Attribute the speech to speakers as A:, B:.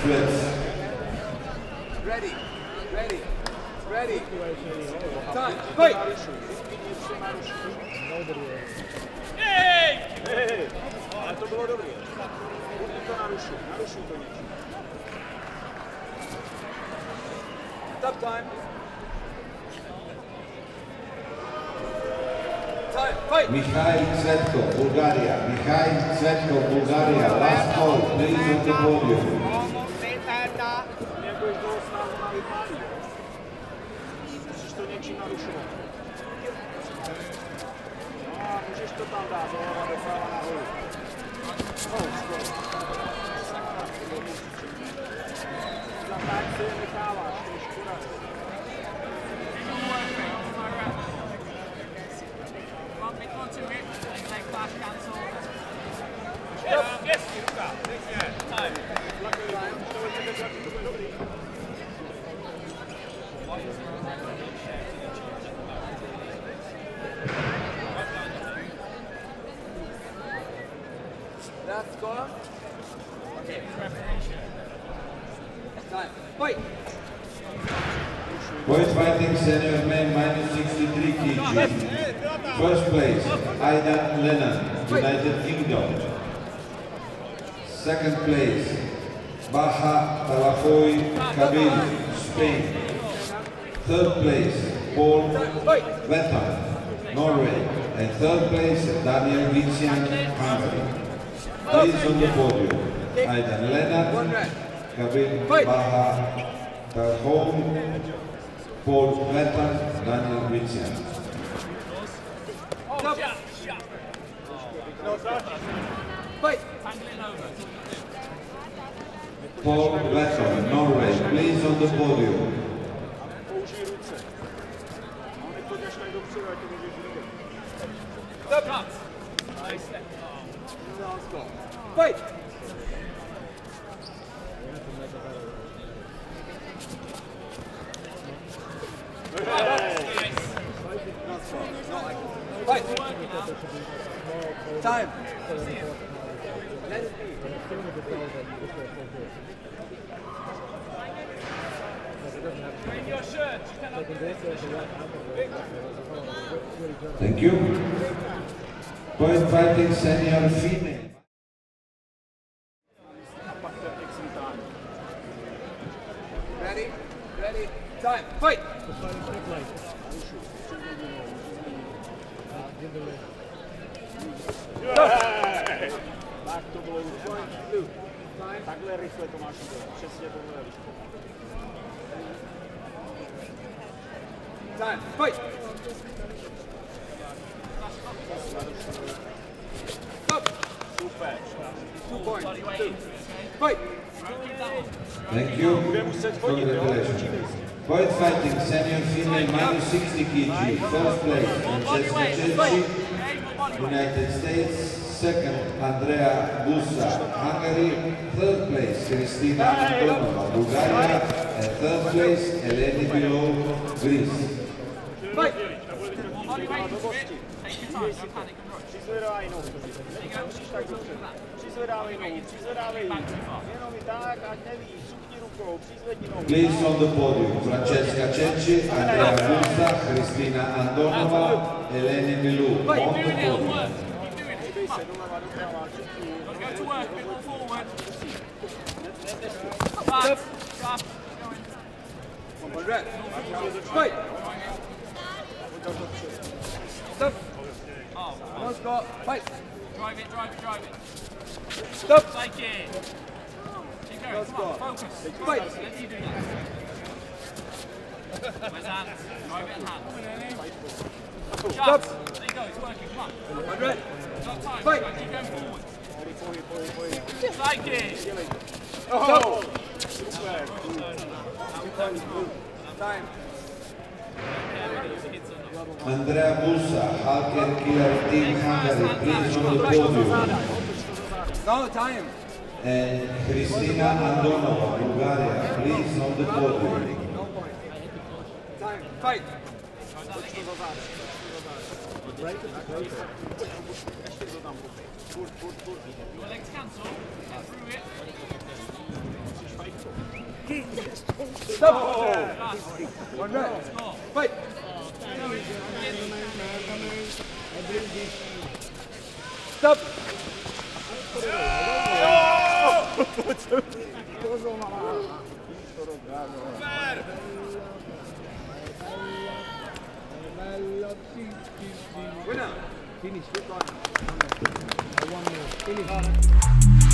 A: Ready. Ready. Ready. Time. Fight.
B: Hej, ale to bylo dobré. Určitě to narušil, narušil to něco.
A: Stop time. Time. Fight.
C: Mikhail Cvetko, Bulgaria. Mikhail Cvetko, Bulgaria. Last call, please on the podium.
B: Anita. Biegłeś do stawu na wypali. Przecież to nie ci naruszyło. No, musisz to tam dać. Zobacz, do prawa na chół. Chodź, chodź. Za tak ty Michałaś, to już kurat. Jest, jest, ruka, pięknie. Škoda.
A: Last score. Time. Fight.
C: Boys fighting senior men minus 63 kg. First place, Aidan Lennon, United Kingdom. Second place, Baha Talafoy Kabil, Spain. Third place, Paul. Vetter, Norway. And third place, Daniel Vician, Hungary. Please on the podium, Aidan Lennon. Kabil. Baha Talafoy, Paul Vetter, Daniel Vician.
A: Stop. Fight.
C: Paul Vetter, Norway, please on the podium.
A: Fight. Time. Let it be.
C: Thank you. Point fighting senior female.
B: A pak ten jak svítání.
A: Ready? Ready? Time. Fight.
B: Tak to bylo úplně. Takhle rychle to máš udělat. Přesně rychle.
A: Time. Fight. Stop.
B: Super.
A: Two points. Two. Fight.
C: Thank you. Congratulations. Point fighting senior female minus 60 kg. First place, Francesca Cenci, United States. Second, Andrea Busa, Hungary. Third place, Kristina Andonova, Bulgaria. And third place, Eleni Bilou, Greece. Please on the podium, Francesca Cenci, Andrea Busa, Kristina Andonova, Eleni Bilou. On the podium.
B: Doprava, všichni.
A: One round. Fight. Stop. No score. Fight.
D: Drive it, drive it, drive it.
A: Stop.
D: Take it. Keep going, come on, focus.
A: Fight.
D: Let you do that.
A: Stop.
D: There you go, it's working, come on.
A: One round.
D: Got time,
A: Fight.
D: right, keep going forward. It.
B: Oh.
A: Time.
C: Andrea Busa, Halker Killer Team Hungary, please on the podium.
A: No time.
C: And Kristina Andonova, Bulgaria, please on the podium.
A: No point. Time. Fight.
D: Your legs cancel. Get through it.
A: Stop. One red. Fight. Stop. Winner.
E: Finish, going. I want more. Finish.